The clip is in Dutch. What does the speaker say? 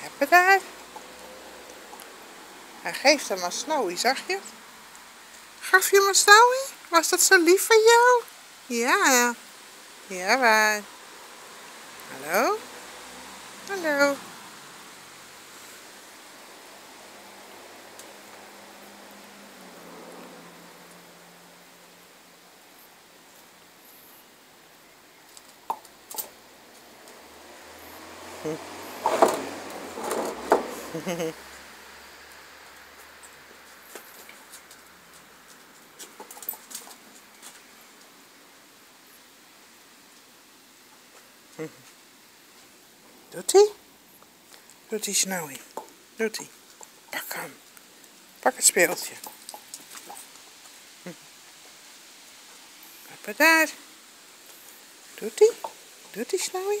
Heb je daar? Hij geeft hem maar Snowy, zag je? Gaf je maar Snowy? Was dat zo lief van jou? Ja. Ja, waar? Hallo? Hallo? Doet hij? Doet hij Snowy? Doet hij? Pak hem. Pak het speeltje. Papa daar. Doet hij? Doet hij?